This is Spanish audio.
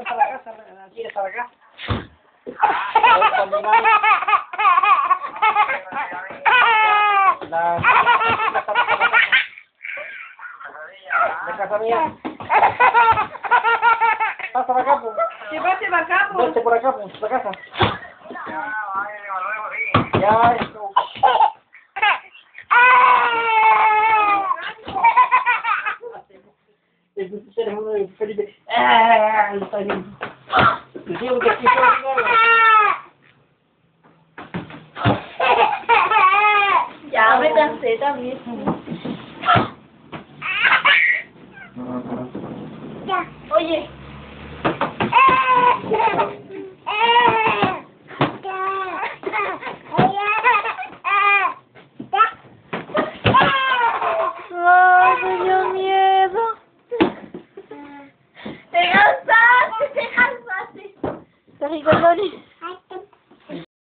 ven para acá, ¿quieres para acá? La, la casa mía. Pasa para acá, pues. ¿Qué pasa para acá, pues? Vente por acá, pues, la casa. Ya, Entonces uno de Felipe. ¡Ah! Está bien. Te digo que aquí estoy, Ya me cansé también. Oye. Sorry, go, go.